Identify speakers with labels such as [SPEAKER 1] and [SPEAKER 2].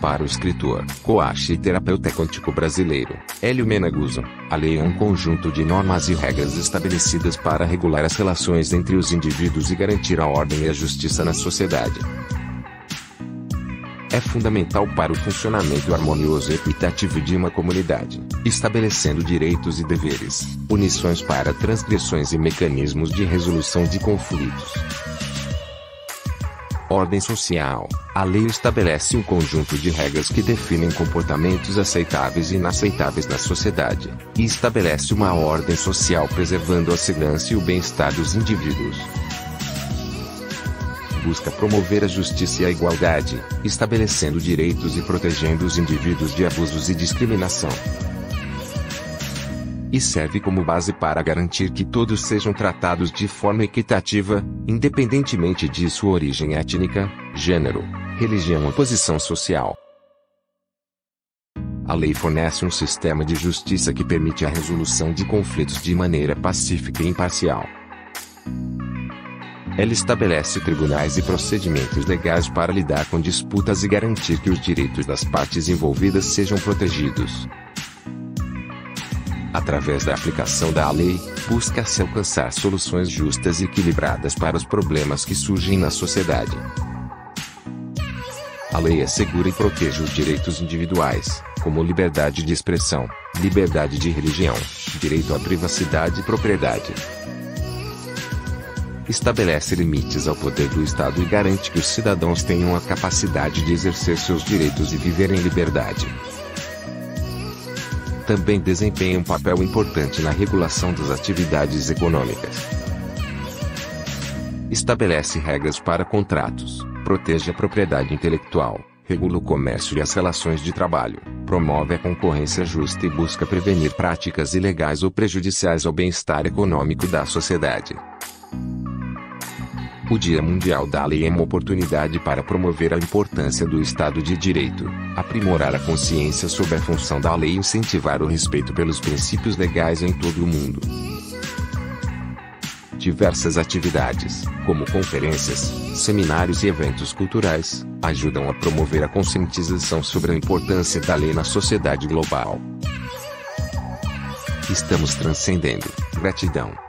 [SPEAKER 1] Para o escritor, coach e terapeuta quântico brasileiro, Hélio Menaguso, a lei é um conjunto de normas e regras estabelecidas para regular as relações entre os indivíduos e garantir a ordem e a justiça na sociedade é fundamental para o funcionamento harmonioso e equitativo de uma comunidade, estabelecendo direitos e deveres, punições para transgressões e mecanismos de resolução de conflitos. Ordem social. A lei estabelece um conjunto de regras que definem comportamentos aceitáveis e inaceitáveis na sociedade, e estabelece uma ordem social preservando a segurança e o bem-estar dos indivíduos busca promover a justiça e a igualdade, estabelecendo direitos e protegendo os indivíduos de abusos e discriminação. E serve como base para garantir que todos sejam tratados de forma equitativa, independentemente de sua origem étnica, gênero, religião ou posição social. A lei fornece um sistema de justiça que permite a resolução de conflitos de maneira pacífica e imparcial. Ela estabelece tribunais e procedimentos legais para lidar com disputas e garantir que os direitos das partes envolvidas sejam protegidos. Através da aplicação da lei, busca-se alcançar soluções justas e equilibradas para os problemas que surgem na sociedade. A lei assegura e protege os direitos individuais, como liberdade de expressão, liberdade de religião, direito à privacidade e propriedade estabelece limites ao poder do Estado e garante que os cidadãos tenham a capacidade de exercer seus direitos e viver em liberdade. Também desempenha um papel importante na regulação das atividades econômicas. Estabelece regras para contratos, protege a propriedade intelectual, regula o comércio e as relações de trabalho, promove a concorrência justa e busca prevenir práticas ilegais ou prejudiciais ao bem-estar econômico da sociedade. O Dia Mundial da Lei é uma oportunidade para promover a importância do Estado de Direito, aprimorar a consciência sobre a função da lei e incentivar o respeito pelos princípios legais em todo o mundo. Diversas atividades, como conferências, seminários e eventos culturais, ajudam a promover a conscientização sobre a importância da lei na sociedade global. Estamos transcendendo. Gratidão.